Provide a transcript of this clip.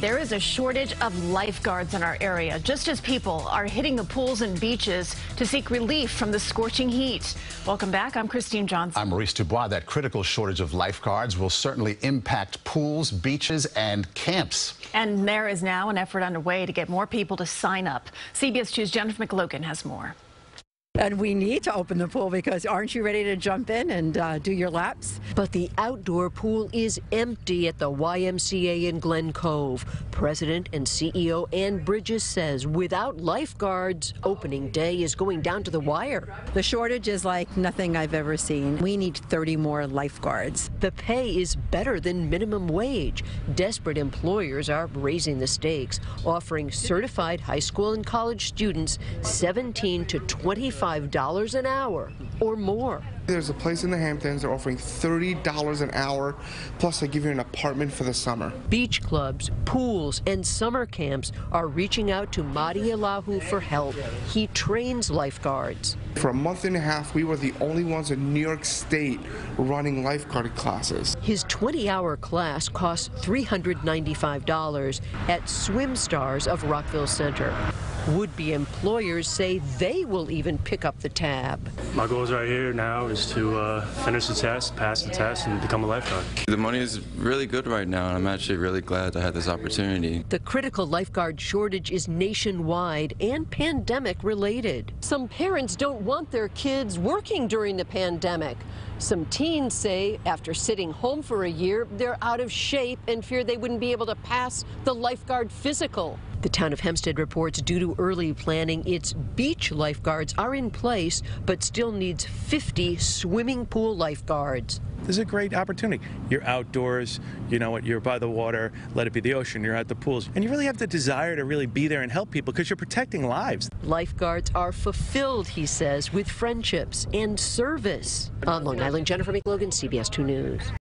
There is a shortage of lifeguards in our area, just as people are hitting the pools and beaches to seek relief from the scorching heat. Welcome back. I'm Christine Johnson. I'm Maurice Dubois. That critical shortage of lifeguards will certainly impact pools, beaches, and camps. And there is now an effort underway to get more people to sign up. CBS 2's Jennifer McLogan has more. And we need to open the pool because aren't you ready to jump in and uh, do your laps? But the outdoor pool is empty at the YMCA in Glen Cove. President and CEO Ann Bridges says without lifeguards, opening day is going down to the wire. The shortage is like nothing I've ever seen. We need 30 more lifeguards. The pay is better than minimum wage. Desperate employers are raising the stakes, offering certified high school and college students 17 to 25 $25 an hour or more. There's a place in the Hamptons, they're offering $30 an hour, plus they give you an apartment for the summer. Beach clubs, pools, and summer camps are reaching out to Madi Allahu for help. He trains lifeguards. For a month and a half, we were the only ones in New York State running lifeguard classes. His 20-hour class costs $395 at Swim Stars of Rockville Centre. Would-be employers say they will even pick up the tab. My goals right here now is to uh, finish the test, pass the test, and become a lifeguard. The money is really good right now, and I'm actually really glad I had this opportunity. The critical lifeguard shortage is nationwide and pandemic related. Some parents don't want their kids working during the pandemic. Some teens say after sitting home for a year, they're out of shape and fear they wouldn't be able to pass the lifeguard physical. The town of Hempstead reports due to early planning, its beach lifeguards are in place, but still needs 50 swimming pool lifeguards. This is a great opportunity. You're outdoors, you know what, you're by the water, let it be the ocean, you're at the pools, and you really have the desire to really be there and help people because you're protecting lives. Lifeguards are fulfilled, he says, with friendships and service. On Long Island, Jennifer McLogan, CBS 2 News.